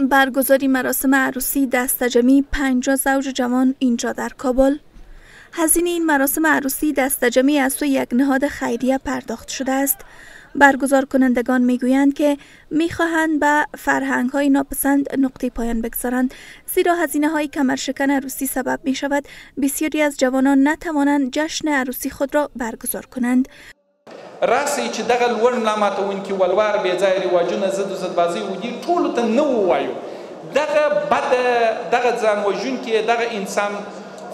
برگزاری مراسم عروسی دستجمی 50 زوج جوان اینجا در کابل. هزینه این مراسم عروسی دستجمی از سوی یک نهاد خیریه پرداخت شده است. برگزار کنندگان می‌گویند که می‌خواهند به فرهنگ های ناپسند نقطه پایان بگذارند. زیرا هزینه های کمرشکن عروسی سبب می شود بسیاری از جوانان نتوانند جشن عروسی خود را برگزار کنند. راسي چې دغه لوړ ملامتونکي ولوار بې ځای رواجونه ضد و ضدبازي ودي ټولو ته نه ووایو دغه بد دغه ځان وژونکي دغه انسان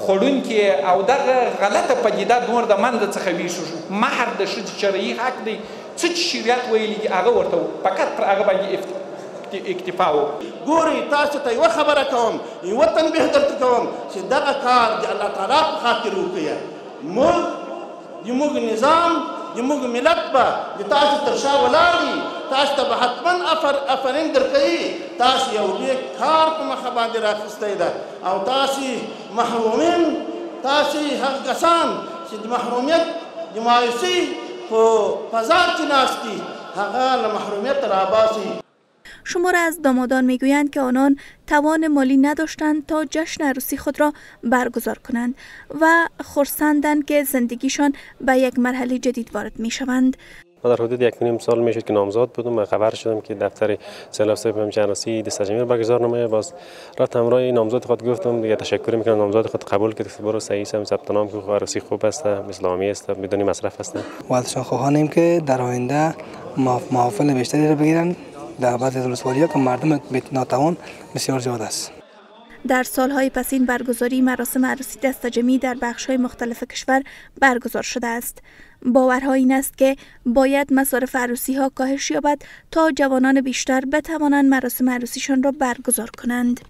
خړونکي او دغه غلطه پدیده نور د منځ څخه ویښو مهر د ښځې شرعي حق دی. چې شریعت ویلي دي هغه ورته فقط پر هغه باندې اکتفا ګوري تاسو ته یوه خبره کوم یوه تنبیه درته کوم چې دغه کار د الله تعالی په خاطر وکړئ موږ زموږ نظام زموږ ملت به د تاسو تر شا ولاړ وي. تاسو ته به حتما افر افرین درکوي. تاسو یو لوی کار په مخه باندې راخیستی ده او تاسو محرومین تاسو هغه کسان چې د محرومیت د مایوسۍ په فضا کې ناست دي هغه له محرومیت راباسي شمار از دامادان می‌گویند که آنان توان مالی نداشتند تا جشن عروسی خود را برگزار کنند و خرسندند که زندگیشان به یک مرحله جدید وارد می شوند. ما در حدود یک نیم سال می‌شد که نامزاد بودم و خبر شدم که دفتر سلاف صاحب همچه عروسی دستجمی برگزار نمایه باز رفت همراه نامزاد خود گفتم دیگه تشکر می‌کنم. نامزاد خود قبول کرد. برو صحیح سم ثبت نام که عروسی خوب است اسلامی است بدون مصرف است. والدشان خواهانیم که در آینده محافل بیشتری را بگیرن در بعضی از ولسوالی که مردم ناتوان بسیار زیاد است در سالهای پسین برگزاری مراسم عروسی دستجمی در بخش‌های مختلف کشور برگزار شده است. باورها این است که باید مصارف عروسی ها کاهش یابد تا جوانان بیشتر بتوانند مراسم عروسیشان را برگزار کنند.